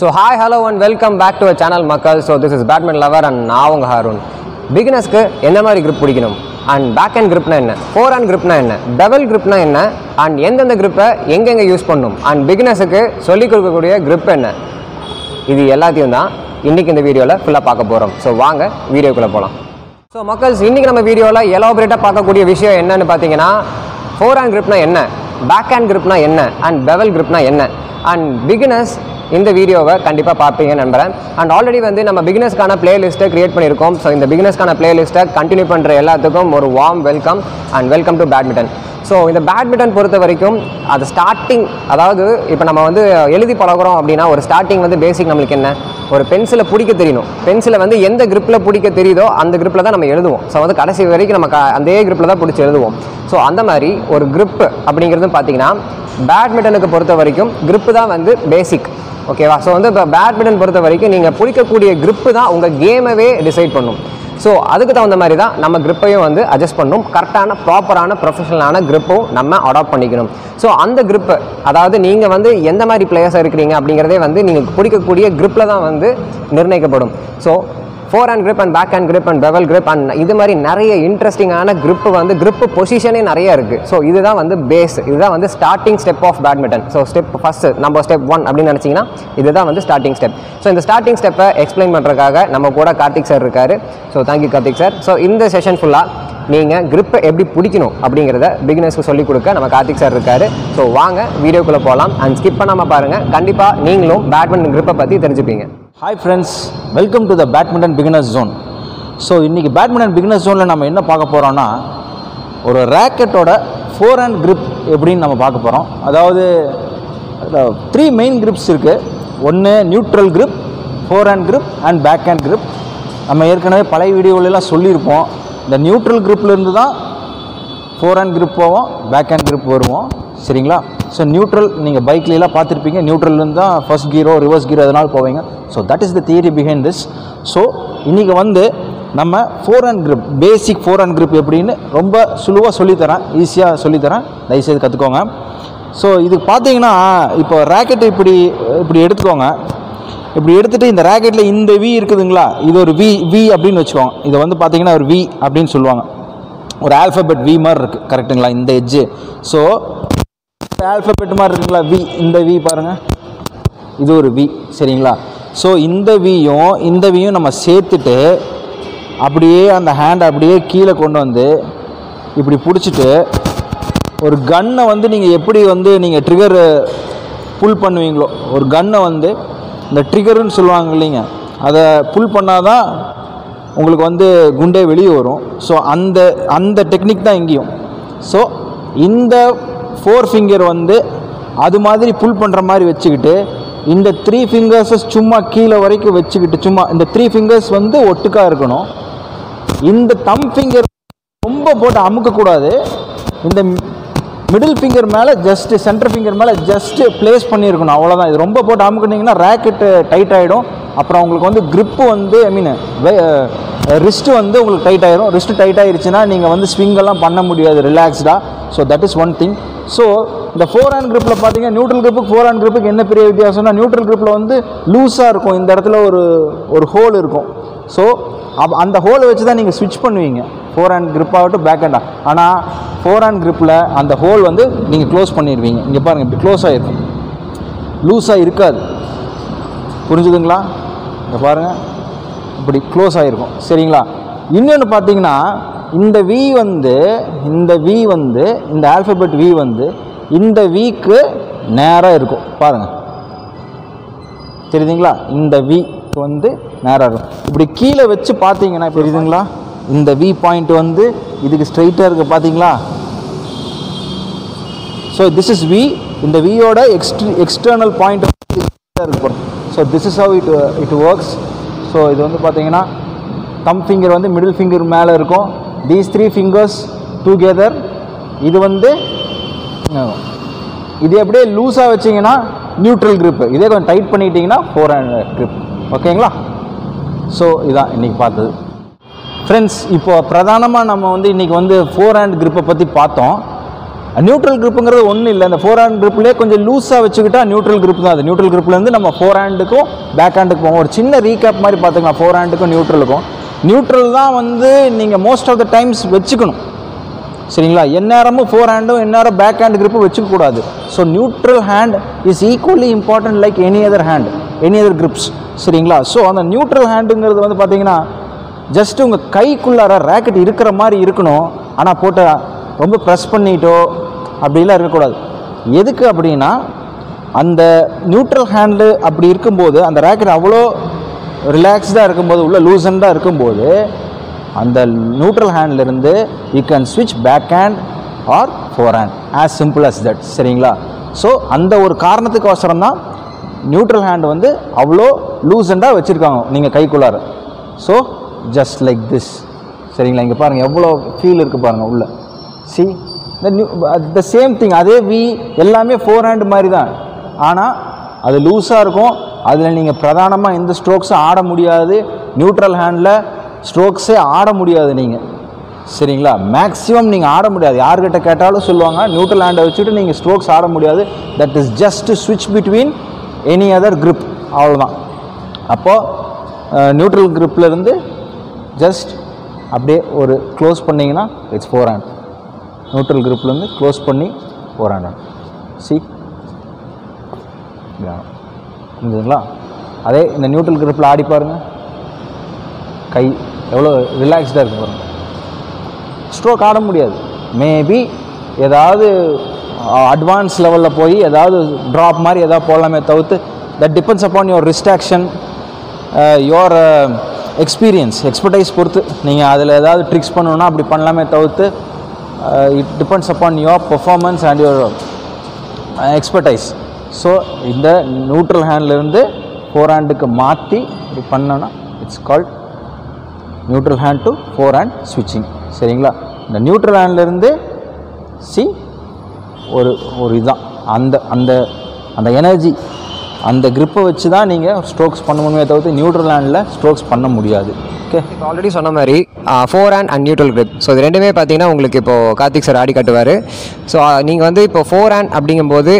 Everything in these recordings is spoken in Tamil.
So hi hello and welcome back to channel மக்கள் so this is badmin lover and நான் உங்கள் ஹாரூன் பிகினஸ்க்கு எந்த மாதிரி க்ரூப் பிடிக்கணும்? அண்ட் பேக் ஹேண்ட் க்ரூப்னா என்ன? ஃபோர் ஹேண்ட் க்ரூப்னா என்ன? டபுள் gripனா என்ன? அண்ட் எந்தெந்த க்ரூப்பை எங்கெங்கே யூஸ் பண்ணணும் அண்ட் பிகினஸுக்கு சொல்லிக் கொடுக்கக்கூடிய க்ரூப் என்ன? இது எல்லாத்தையும் தான் இன்றைக்கி இந்த வீடியோவில் ஃபுல்லாக பார்க்க போகிறோம் ஸோ வாங்க வீடியோக்குள்ளே போகலாம் ஸோ மக்கள்ஸ் இன்றைக்கி நம்ம வீடியோவில் எலாபரேட்டாக பார்க்கக்கூடிய விஷயம் என்னன்னு பார்த்தீங்கன்னா ஃபோர் ஹேண்ட் gripனா என்ன? பேக் ஹேண்ட் gripனா என்ன? அண்ட் டபுள் gripனா என்ன? அண்ட் பிகினஸ் இந்த வீடியோவை கண்டிப்பாக பார்ப்பீங்கன்னு நம்புறேன். அண்ட் ஆல்ரெடி வந்து நம்ம பிகினஸ்க்கான பிளேலிஸ்ட்டை கிரியேட் பண்ணியிருக்கோம். ஸோ இந்த பிகினஸ்க்கான பிளேலிஸ்ட்டை கண்டினியூ பண்ணுற எல்லாத்துக்கும் ஒரு warm welcome and welcome to badminton so இந்த பேட்மிண்டன் பொறுத்த வரைக்கும் அது ஸ்டார்டிங் அதாவது இப்போ நம்ம வந்து எழுதி பழகுறோம் அப்படின்னா ஒரு ஸ்டார்டிங் வந்து பேசிக் நம்மளுக்கு என்ன? ஒரு பென்சிலை பிடிக்க தெரியணும். பென்சிலை வந்து எந்த கிரிப்பில் பிடிக்க தெரியுதோ அந்த கிரிப்பில் தான் நம்ம எழுதுவோம். ஸோ வந்து கடைசி வரைக்கும் நம்ம க- அதே கிரிப்பில் தான் பிடிச்சி எழுதுவோம். ஸோ அந்த மாதிரி ஒரு கிரிப்பு அப்படிங்கிறது பார்த்தீங்கன்னா பேட்மிண்டனுக்கு பொறுத்த வரைக்கும் கிரிப்பு தான் வந்து பேசிக் ஓகேவா ஸோ வந்து இப்போ பேட்மிண்டன் பொறுத்த வரைக்கும் நீங்கள் பிடிக்கக்கூடிய கிரிப்பு தான் உங்கள் கேமவே டிசைட் பண்ணும். ஸோ அதுக்கு தகுந்த மாதிரி தான் நம்ம கிரிப்பையும் வந்து அட்ஜஸ்ட் பண்ணணும் கரெக்டான ப்ராப்பரான ப்ரொஃபஷனலான கிரிப்பும் நம்ம அடாப்ட் பண்ணிக்கணும். ஸோ அந்த கிரிப்பு அதாவது நீங்கள் வந்து எந்த மாதிரி பிளேயர்ஸாக இருக்கிறீங்க அப்படிங்கிறதே வந்து நீங்கள் பிடிக்கக்கூடிய கிரிப்பில் தான் வந்து நிர்ணயிக்கப்படும். So forehand grip and backhand grip and bevel grip and இது மாதிரி நிறைய இன்ட்ரெஸ்டிங்கான grip வந்து grip பொசிஷனே நிறைய இருக்குது ஸோ இதுதான் வந்து பேஸ் இதுதான் வந்து starting step of badminton so step first நம்ம ஸ்டெப் ஒன் அப்படின்னு நினச்சிங்கன்னா இதுதான் வந்து ஸ்டார்டிங் ஸ்டெப் ஸோ இந்த ஸ்டார்டிங் ஸ்டெப்பை எக்ஸ்பிளைன் பண்ணுறதுக்காக நம்ம கூட கார்த்திக் சார் இருக்கார். So thank you Karthik sir so இந்த செஷன் ஃபுல்லாக நீங்கள் grip எப்படி பிடிக்கணும் அப்படிங்கிறத பிகினர்ஸ்க்கு சொல்லிக் கொடுக்க நம்ம கார்த்திக் சார் இருக்காரு. ஸோ வாங்க வீடியோக்குள்ளே போகலாம் அண்ட் ஸ்கிப் பண்ணாமல் பாருங்கள் கண்டிப்பாக நீங்களும் பேட்மிண்டன் grip-அ பற்றி தெரிஞ்சுப்பீங்க. Hi friends welcome to the badminton beginners zone so இன்றைக்கி பேட்மிண்டன் பிகினர்ஸ் ஜோனில் நம்ம என்ன பார்க்க போகிறோன்னா ஒரு ரேக்கெட்டோட ஃபோர் ஹேண்ட் கிரிப் எப்படின்னு நம்ம பார்க்க போகிறோம் அதாவது த்ரீ மெயின் கிரிப்ஸ் இருக்குது ஒன்று neutral grip forehand grip and backhand grip நம்ம ஏற்கனவே பழைய வீடியோவிலலாம் சொல்லியிருப்போம். இந்த நியூட்ரல் இருந்து தான் ஃபோர் ஹேண்ட் கிரிப் போவோம் பேக் ஹேண்ட் கிரிப் வருவோம். சரிங்களா? ஸோ நியூட்ரல் நீங்கள் பைக்லாம் பார்த்துருப்பீங்க. நியூட்ரல்லேருந்து தான் ஃபர்ஸ்ட் கீரோ ரிவர்ஸ் கீரோ எதனால் போவீங்க. So that is the theory behind this so இன்றைக்கி வந்து நம்ம forehand grip basic forehand grip எப்படின்னு ரொம்ப சுலுவாக சொல்லித்தரேன். ஈஸியாக சொல்லித்தரேன். தயவுசெய்து கற்றுக்கோங்க ஸோ இது பார்த்தீங்கன்னா இப்போ ராக்கெட் இப்படி இப்படி எடுத்துக்கோங்க. இப்படி எடுத்துகிட்டு இந்த ராக்கெட்டில் இந்த வி இருக்குதுங்களா? இது ஒரு வி வி அப்படின்னு வச்சுக்கோங்க. இதை வந்து பார்த்தீங்கன்னா ஒரு வி அப்படின்னு சொல்லுவாங்க. ஒரு ஆல்ஃபபெட் வி மாதிரி இருக்குது கரெக்டுங்களா இந்த எஜ்ஜு ஸோ ஆல்ஃபபெட் மாதிரி இருக்குங்களா? வி இந்த வி பாருங்கள் இது ஒரு வி சரிங்களா? ஸோ இந்த வியும் இந்த வியும் நம்ம சேர்த்துட்டு அப்படியே அந்த ஹேண்டை அப்படியே கீழே கொண்டு வந்து இப்படி பிடிச்சிட்டு ஒரு கன்னை வந்து நீங்கள் எப்படி வந்து நீங்கள் ட்ரிகர் புல் பண்ணுவீங்களோ ஒரு கன்னை வந்து இந்த ட்ரிகருன்னு சொல்லுவாங்க இல்லைங்க அதை புல் பண்ணால் தான் உங்களுக்கு வந்து குண்டே வெளியே வரும். ஸோ அந்த அந்த டெக்னிக் தான் இங்கேயும். ஸோ இந்த ஃபோர் ஃபிங்கர் வந்து அது மாதிரி புல் பண்ணுற மாதிரி வச்சுக்கிட்டு இந்த த்ரீ ஃபிங்கர்ஸை சும்மா கீழே வரைக்கும் வச்சுக்கிட்டு சும்மா இந்த த்ரீ ஃபிங்கர்ஸ் வந்து ஒட்டுக்காக இருக்கணும். இந்த தம் ஃபிங்கர் ரொம்ப போட்டு அமுக்கக்கூடாது. இந்த மிடில் ஃபிங்கர் மேலே ஜஸ்ட்டு சென்டர் ஃபிங்கர் மேலே ஜஸ்ட்டு ப்ளேஸ் பண்ணியிருக்கணும். அவ்வளோதான் இது ரொம்ப போட்டு அமுக்குனீங்கன்னா ரேக்கெட்டு டைட் ஆகிடும் அப்புறம் உங்களுக்கு வந்து க்ரிப்பு வந்து ஐ மீன் ரிஸ்ட்டு வந்து உங்களுக்கு டைட் ஆகிடும் ரிஸ்ட்டு டைட் ஆகிருச்சுன்னா நீங்கள் வந்து ஸ்விங்கெல்லாம் பண்ண முடியாது. ரிலாக்ஸ்டாக so that is one thing so இந்த ஃபோர் ஹேண்ட் க்ரூப்பில் பார்த்தீங்கன்னா நியூட்ரல் gripக்கு ஃபோர் ஹேண்ட் gripக்கு என்ன பெரிய வித்தியாசம்னா நியூட்ரல் க்ரிப்பில் வந்து லூஸாக இருக்கும். இந்த இடத்துல ஒரு ஒரு ஹோல் இருக்கும். ஸோ அப் அந்த ஹோலை வச்சு தான் நீங்கள் ஸ்விட்ச் பண்ணுவீங்க. ஃபோர் ஹேண்ட் grip ஆகட்டும் பேக் ஹேண்டாக ஆனால் ஃபோர் ஹேண்ட் க்ரிப்பில் அந்த ஹோல் வந்து நீங்கள் க்ளோஸ் பண்ணிடுவீங்க இங்கே பாருங்கள் இப்படி க்ளோஸ் ஆகிருக்கும். லூஸாக இருக்காது. புரிஞ்சுதுங்களா? இங்கே பாருங்கள் இப்படி க்ளோஸ் ஆகிருக்கும். சரிங்களா? இன்னொன்று பார்த்தீங்கன்னா இந்த வி வந்து இந்த வி வந்து இந்த ஆல்ஃபபெட் வி வந்து இந்த விக்கு நேராக இருக்கும். பாருங்கள் தெரியுதுங்களா? இந்த விக்கு வந்து நேராக இருக்கும். இப்படி கீழே வச்சு பார்த்தீங்கன்னா தெரியுதுங்களா? இந்த வி பாயிண்ட் வந்து இதுக்கு ஸ்ட்ரைட்டாக இருக்குது பார்த்தீங்களா? ஸோ திஸ் இஸ் வி இந்த வியோட எக்ஸ்ட்ரி எக்ஸ்டர்னல் பாயிண்ட் இருக்கும் so this is how it it works so இது வந்து பார்த்தீங்கன்னா தம் ஃபிங்கர் வந்து மிடில் ஃபிங்கர் மேலே இருக்கும். தீஸ் த்ரீ ஃபிங்கர்ஸ் டூகெதர் இது வந்து இது அப்படியே லூஸாக வச்சிங்கன்னா நியூட்ரல் க்ரிப்பு இதே கொஞ்சம் டைட் பண்ணிட்டீங்கன்னா ஃபோர் ஹேண்ட் க்ரிப் ஓகேங்களா? ஸோ இதான் இன்றைக்கி பார்த்தது. ஃப்ரெண்ட்ஸ் இப்போது பிரதானமாக நம்ம வந்து இன்றைக்கி வந்து ஃபோர் ஹேண்ட் க்ரிப்பை பற்றி பார்த்தோம். நியூட்ரல் க்ரிப்புங்கிறது ஒன்றும் இல்லை. அந்த ஃபோர் ஹேண்ட் gripலே கொஞ்சம் லூஸாக வச்சுக்கிட்டா நியூட்ரல் க்ரிப் தான் அது. நியூட்ரல் gripலேருந்து நம்ம ஃபோர் ஹேண்டுக்கும் பேக் ஹேண்டுக்கு போவோம். ஒரு சின்ன ரீகேப் மாதிரி பார்த்துக்கலாம். ஃபோர் ஹேண்டுக்கும் நியூட்ரலுக்கும் நியூட்ரல் தான் வந்து நீங்கள் மோஸ்ட் ஆஃப் த டைம்ஸ் வச்சுக்கணும். சரிங்களா? எந்நேரமும் ஃபோர் ஹேண்டும் எந்நேரம் backhand grip வச்சுக்கக்கூடாது. So neutral hand is equally important like any other hand any other grips சரிங்களா? ஸோ அந்த நியூட்ரல் ஹேண்டுங்கிறது வந்து பார்த்தீங்கன்னா ஜஸ்ட் உங்கள் கைக்குள்ளார ரேக்கெட் இருக்கிற மாதிரி இருக்கணும். ஆனால் போட்ட ரொம்ப ப்ரெஸ் பண்ணிட்டோ அப்படிலாம் இருக்கக்கூடாது. எதுக்கு அப்படின்னா அந்த நியூட்ரல் ஹேண்டு அப்படி இருக்கும்போது அந்த ரேக்கெட் அவ்வளோ ரிலாக்ஸ்டாக இருக்கும்போது உள்ள லூசண்டாக இருக்கும்போது அந்த நியூட்ரல் ஹேண்ட்லேருந்து யூ கேன் ஸ்விட்ச் backhand or forehand as simple as that சரிங்களா? ஸோ அந்த ஒரு காரணத்துக்கோசரம் தான் நியூட்ரல் ஹேண்ட் வந்து அவ்வளோ லூசண்டாக வச்சுருக்காங்க நீங்கள் கைக்குள்ளார. ஸோ ஜஸ்ட் லைக் திஸ் சரிங்களா? இங்கே பாருங்கள் எவ்வளோ ஃபீல் இருக்குது பாருங்கள் உள்ளே. See the new the same thing அதே வி எல்லாமே ஃபோர் ஹேண்ட் மாதிரி தான். ஆனால் அது லூஸாக இருக்கும். அதில் நீங்கள் பிரதானமாக எந்த ஸ்ட்ரோக்ஸும் ஆட முடியாது. நியூட்ரல் ஹேண்டில் ஸ்ட்ரோக்ஸே ஆட முடியாது நீங்கள் சரிங்களா? மேக்ஸிமம் நீங்கள் ஆட முடியாது. யார்கிட்ட கேட்டாலும் சொல்லுவாங்க நியூட்ரல் ஹேண்டை வச்சுட்டு நீங்கள் ஸ்ட்ரோக்ஸ் ஆட முடியாது. தட் இஸ் ஜஸ்ட் ஸ்விட்ச் பிட்வீன் எனி அதர் grip. அவ்வளோதான் அப்போது நியூட்ரல் இருந்து ஜஸ்ட் அப்படியே ஒரு க்ளோஸ் பண்ணிங்கன்னா இட்ஸ் ஃபோர் ஹேண்ட் நியூட்ரல் gripலேருந்து க்ளோஸ் பண்ணி ஃபோர் ஹேண்ட் சி புரிஞ்சுங்களா அதே இந்த நியூட்ரல் கிரிப்பில் ஆடி பாருங்கள் கை எவ்வளோ ரிலாக்ஸ்டாக இருக்கு பாருங்கள் ஸ்ட்ரோக் ஆட முடியாது. மேபி ஏதாவது அட்வான்ஸ் லெவலில் போய் ஏதாவது ட்ராப் மாதிரி ஏதாவது போடலாமே தவிர்த்து that depends upon your wrist action your experience expertise பொறுத்து. நீங்கள் அதில் ஏதாவது ட்ரிக்ஸ் பண்ணணுன்னா அப்படி பண்ணலாமே தவிர்த்து it depends upon your performance and your expertise so இந்த நியூட்ரல் ஹேண்ட்லேருந்து ஃபோர் ஹேண்டுக்கு மாற்றி இது பண்ணோன்னா it's called neutral hand to forehand ஸ்விட்சிங் சரிங்களா? இந்த நியூட்ரல் ஹேண்ட்லேருந்து சி ஒரு ஒரு இதுதான் அந்த அந்த அந்த எனர்ஜி அந்த க்ரிப்பை வச்சு தான் நீங்கள் ஸ்ட்ரோக்ஸ் பண்ண முடியுமே தவிர்த்து நியூட்ரல் ஹேண்டில் ஸ்ட்ரோக்ஸ் பண்ண முடியாது. ஓகே. ஆல்ரெடி சொன்ன மாதிரி forehand and neutral grip so இது ரெண்டுமே பார்த்தீங்கன்னா உங்களுக்கு இப்போது கார்த்திக் சார் ஆடி காட்டுவார். ஸோ நீங்கள் வந்து இப்போ ஃபோர் ஹேண்ட் அப்படிங்கும்போது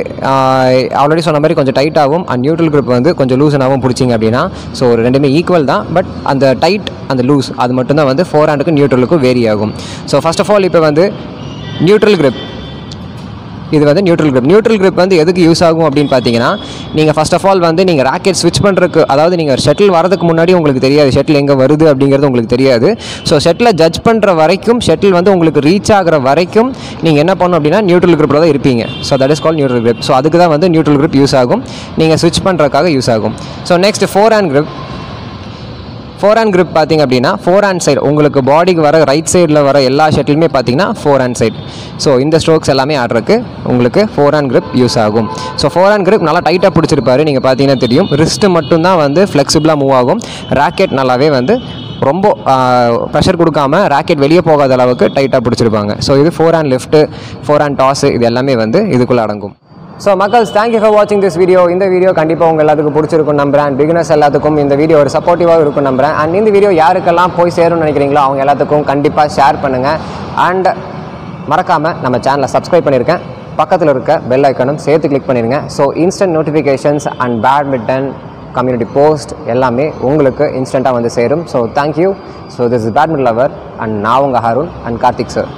ஆல்ரெடி சொன்ன மாதிரி கொஞ்சம் டைட்டாகவும் அண்ட் நியூட்ரல் கிரிப் வந்து கொஞ்சம் லூசனாகவும் பிடிச்சிங்க அப்படின்னா ஸோ ஒரு ரெண்டுமே ஈக்குவல் தான். பட் அந்த டைட் அந்த லூஸ் அது மட்டும்தான் வந்து ஃபோர் ஹேண்டுக்கும் நியூட்ரலுக்கும் வேரி ஆகும். ஸோ ஃபஸ்ட் ஆஃப் ஆல் இப்போ வந்து நியூட்ரல் கிரிப் இது வந்து நியூட்ரல் grip. நியூட்ரல் க்ரூப் வந்து எதுக்கு யூஸ் ஆகும் அப்படின்னு பார்த்தீங்கன்னா நீங்கள் ஃபர்ஸ்ட் ஆஃப் ஆல் வந்து நீங்கள் ராக்கெட் ஸ்விட்ச் பண்ணுறதுக்கு அதாவது நீங்கள் ஷட்டில் வரதுக்கு முன்னாடி உங்களுக்கு தெரியாது ஷட்டில் எங்கே வருது அப்படிங்கிறது உங்களுக்கு தெரியாது. ஸோ ஷட்டில் ஜட்ஜ் பண்ணுற வரைக்கும் ஷட்டில் வந்து உங்களுக்கு ரீச் ஆகிற வரைக்கும் நீங்கள் என்ன பண்ணணும் அப்படின்னா நியூட்ரல் க்ரூப்பில் தான் இருப்பீங்க. So that is call neutral grip. So அதுக்கு தான் வந்து நியூட்ரல் grip யூஸ் ஆகும். நீங்கள் ஸ்விட்ச் பண்ணுறதுக்காக யூஸ் ஆகும். So next forehand group forehand grip பார்த்தீங்க அப்படின்னா ஃபோர் ஹேண்ட் சைடு உங்களுக்கு பாடிக்கு வர ரைட் சைடில் வர எல்லா ஷட்டிலுமே பார்த்தீங்கன்னா ஃபோர் ஹேண்ட் சைடு ஸோ இந்த ஸ்ட்ரோக்ஸ் எல்லாமே ஆடுறதுக்கு உங்களுக்கு ஃபோர் ஹேண்ட் க்ரிப் யூஸ் ஆகும். ஸோ ஃபோர் ஹேண்ட் grip நல்லா டைட்டாக பிடிச்சிருப்பாரு. நீங்கள் பார்த்தீங்கன்னா தெரியும். ரிஸ்ட்டு மட்டும்தான் வந்து ஃப்ளெக்சிபிளாக மூவ் ஆகும். ராக்கெட் நல்லாவே வந்து ரொம்ப ப்ரெஷர் கொடுக்காம ராக்கெட் வெளியே போகாத அளவுக்கு டைட்டாக பிடிச்சிருப்பாங்க. ஸோ இது forehand lift forehand toss இது எல்லாமே வந்து இதுக்குள்ளே அடங்கும். ஸோ மக்கள்ஸ் தேங்க்யூ ஃபார் வாட்சிங் திஸ் வீடியோ இந்த வீடியோ கண்டிப்பாக உங்கள் எல்லாத்துக்கும் பிடிச்சிருக்கும் நம்புறேன். பிகினர்ஸ் எல்லாத்துக்கும் இந்த வீடியோ ஒரு சப்போர்ட்டிவாக இருக்கும் நம்புறேன். அண்ட் இந்த வீடியோ யாருக்கெல்லாம் போய் சேரும்னு நினைக்கிறீங்களோ அவங்க எல்லாத்துக்கும் கண்டிப்பாக ஷேர் பண்ணுங்கள் அண்ட் மறக்காமல் நம்ம சேனலை சப்ஸ்கிரைப் பண்ணியிருக்கேன் பக்கத்தில் இருக்க பெல் ஐக்கனும் சேர்த்து கிளிக் பண்ணிடுங்க so instant notifications and badminton community post எல்லாமே உங்களுக்கு இன்ஸ்டண்ட்டாக வந்து சேரும். So thank you so this is badminton lover and நான் உங்கள் ஹருண் அண்ட் கார்த்திக் சார்